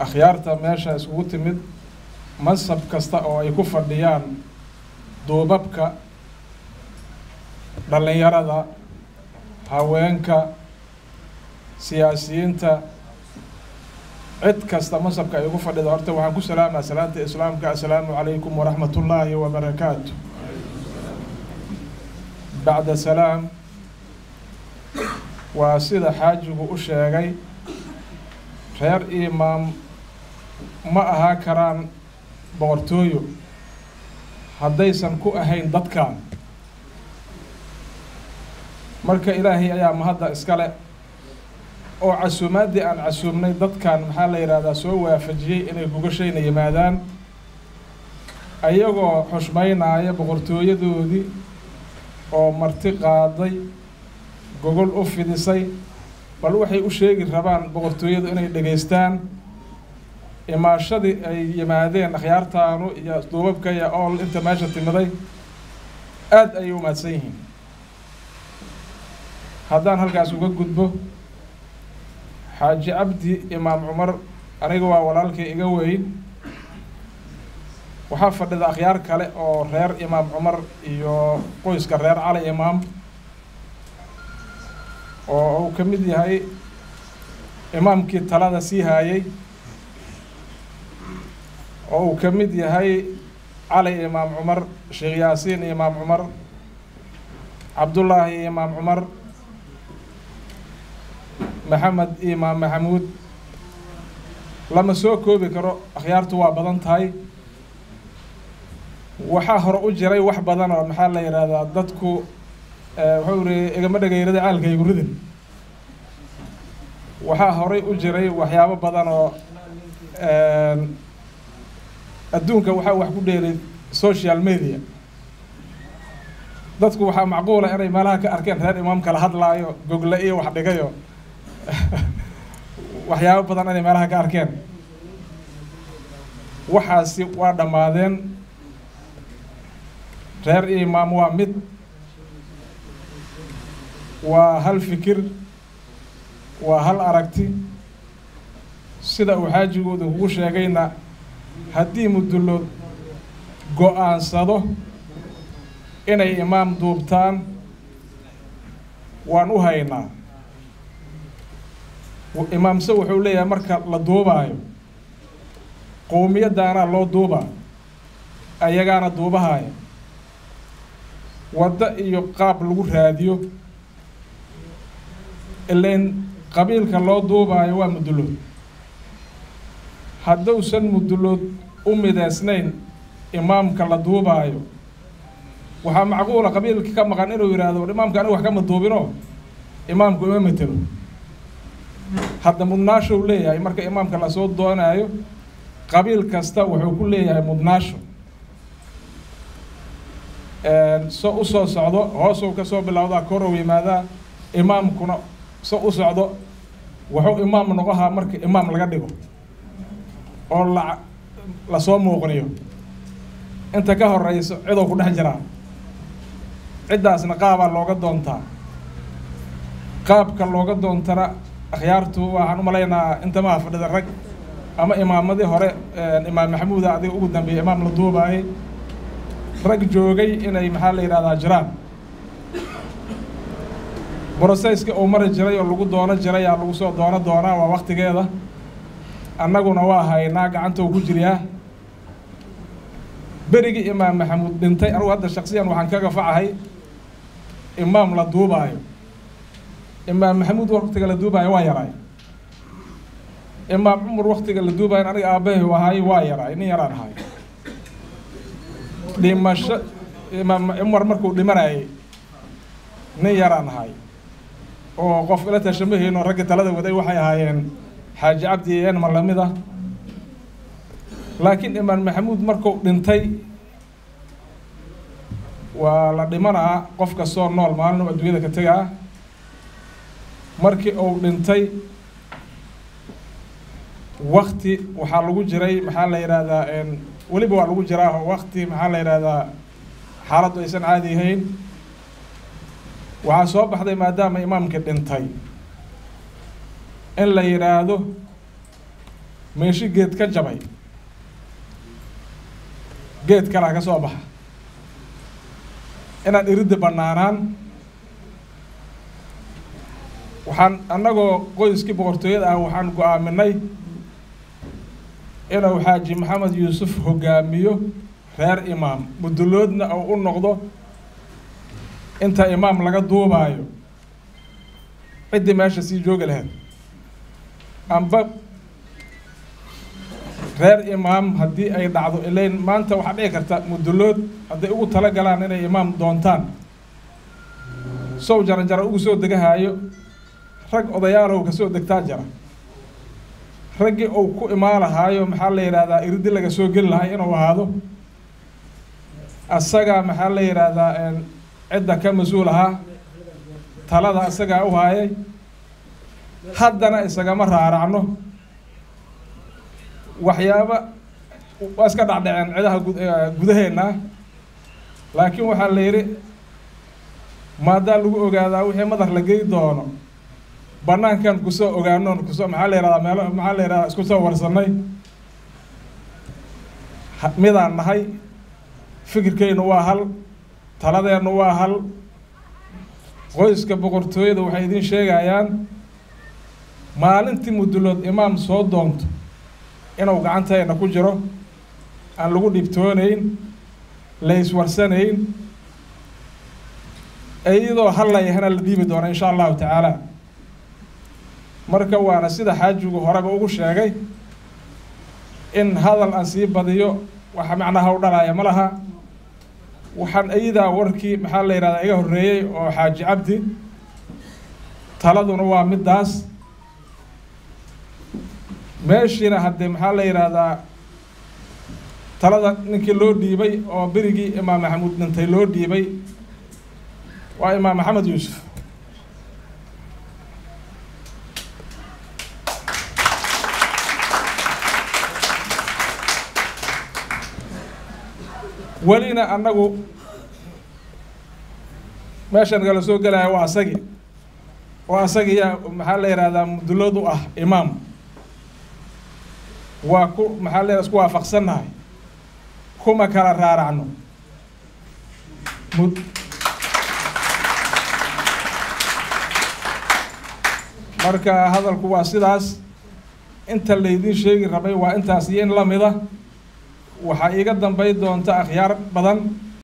akhyaarta meesha iskugu timid mansab kasta oo ay ku fadhiyaan duubabka dhallinyarada haweenka siyaasiyiinta cid kasta mansabka ay ugu fadhida horta waxaan ku salaamaa salaanta islaamka assalaamu calaykum waraxmat ullaahi wabarakaatu bacda salaam waa sida xaajigu u sheegay reer imaam ma ahaa karaan boqortooyo. Haddaysan ku ahayn dadkan. Marka ilaahay ayaa mahadda iskale. Oo casuumaaddii aan casuumnay dadkan maxaa la yidhahdaa soo waafajiyey inay gogashayna yimaadaan. Ayagoo xushmaynaaya boqortooyadoodii oo marti qaaday gogol u fidisay bal waxay u sheegi rabaan boqortooyadu inay dhegaystaan imaashadii ay yimaadeen akhyaartaanu iyo duubabka iyo ool inta meesha timiday aada ayay u mahadsan yihiin. Haddaan halkaas uga gudbo xaaji cabdi imaam cumar aniga waa walaalkii iga weyn. Waxaa fadhida akhyaar kale oo reer imaam cumar iyo qoyska reer cali imaam oo uu ka mid yahay imaamkii talada sii haayay oo uu ka mid yahay cali imaam cumar sheekh yaasiin imaam cumar cabdullaahi imaam cumar maxamed imaam maxamuud. Lama soo koobi karo akhyaartu waa badan tahay. Waxaa hore u jiray wax badan oo maxaa la yidhaahdaa dadku wuxuu iri igama dhegayrada caalkaygu ridin. Waxaa horay u jiray waxyaabo badan oo adduunka waxaa wax ku dheeray social media. Dadku waxaa macquula inay meelaha ka arkeen reer imaam kala hadlaayo gogle iyo wax dhigayo. Waxyaabo badan inay meelaha ka arkeen. Waxaasi waa dhammaadeen. Reer imaam waa mid. Waa hal fikir. Waa hal aragti. Sida uu xaajigooda kugu sheegayna haddii mudullood go'aansado inay imaam duubtaan waan u haynaa. Imaamse wuxuu leeyahay marka la duubaayo qowmiyaddaanaa loo duubaa ayagaana duubahaya waddo iyo qaab lagu raadiyo ilain qabiilka loo duubaayo waa mudullood hadduusan mudullood u mideysnayn imaamka la duubaayo waxaa macquula qabiilka ka maqan inuu yidhaahdo imaamka aniga wax kama duubino? Imaamku ima matelo hadda mudnaashow leeyahay marka imaamka la soo doonaayo qabiil kasta wuxuu ku leeyahay mudnaasho so u soo socdo hoosuu ka soo bilowdaa korow yimaadaa imaamkuna so u socdo wuxuu imaam noqohaa marka imaam laga dhigo oo la la soo muuqniyo inta ka horeyso cidou ku dhex jiraa. Ciddaasna qaabaa looga doontaa. Qaabka looga doontana akhyaartu waxaan u malaynaa intamaha fadhida rag ama imaamadii hore imaam maxamuuda adiga ugu dambeeyey imaam la duubaayay. Rag joogay inay maxaa la yidhahdaa jiraan. Brosesska uu mari jiray oo lagu doono jiray aa lagu soo doono doonaa waa waktigeeda annaguna waa haynaa gacantou ku jiryaa berigii imaam maxamuud dhintay anugu hadda shaksiyan waxaan kaga facahay. Imaam la duubaayo imaam maxamuud waktiga la duubaayo waa yaraay imaam cumar waktiga la duubaayo aniga aabbahay ahaay waa yaraay nin yaraan ahay. Dhimasho imaam cumar markuu dhimanayay nin yaraan ahay. Oo qof ila tashamaheyno ragga talada waday waxay ahaayeen xaaji cabdi iyo enman la mid ah? Laakiin imaam maxamuud markuu dhintay waa la dhimanaa qof kastoo nool maalin adduunyada ka tegaa. Markii uu dhintay wakti waxaa lagu jiray maxaa la yidhaahdaa weliba waa lagu jiraa wakti maxaa la yidhaahdaa xaaladdu aysan caadi ahayn. Waxaa soo baxday maadaama imaamkii dhintay in la yidhaahdo meeshi geed ka jabay. Geed kalaa ka soo baxa. Inaan iridda bannaanaan waxaan annagoo qoyskii boqortooyada ah waxaan go'aaminay inuu xaaji maxamed yuusuf hogaamiyo reer imaam muduloodna uu u noqdo inta imaam laga duubaayo. Ciddii meesha sii joogi lahayd amba. Reer imaam haddii ay dhacdo ilayn maanta waxaa dhici karta mudulood hadday ugu tala galaan inay imaam doontaan. Sow jaran jara ugu soo degahaayo rag odayaalow ka soo degtaa jira raggii uu ku imaan lahaayo maxaa la yidhahdaa irdi laga soo geli lahay inuu ahaado? Asagaa maxaa la yidhaahdaa cidda ka mas'uul ahaa? Talada isagaa u haayay haddana isagama raaracno. Waxyaaba waa iska dhacdhaceen cidaha gudaheenna laakiin waxaa la yidhi maadaa lagu ogaadaa wixii madar la gey doono banaankan ku soo ogaanoon ku soo maxaa la yihahdaa meelo maxaa la yihahdaa isku soo warsanay midaan nahay fikirkeynu waa hal taladeennu waa hal qoyska boqortooyada waxay idin sheegayaan maalintii mudulood imaam soo doonto inuu gacantayna ku jiro aan lagu dhibtoonayn la iswarsanayn iyadoo hallayahana la dhiibi doono insha allahu tacaala. Marka waana sida xaajigu horeba ugu sheegay in hadal aan sii badiyo waxa macnaha u dhalaya ma laha. Waxaan iyadaa warkii maxaa la yidhahdaa iga horreeyey oo xaaji cabdi taladuna waa middaas meeshiina haddee maxaa la yidhaahdaa talada ninkii loo dhiibay oo berigii imaam maxamuud dhintay loo dhiibay waa imaam maxamed yuusuf. Welina annagu meeshan kala soo gelaya waa asagii oo asagiya maxaa la yidhahdaa mudulood u ah imaam waa ku maxaa la isku waafaqsannahay kuma kala raaracno. Marka hadalku waa sidaas inta laydin sheegi rabay waa intaas iyo in lamida waxaa iiga dambay doonta akhyaar badan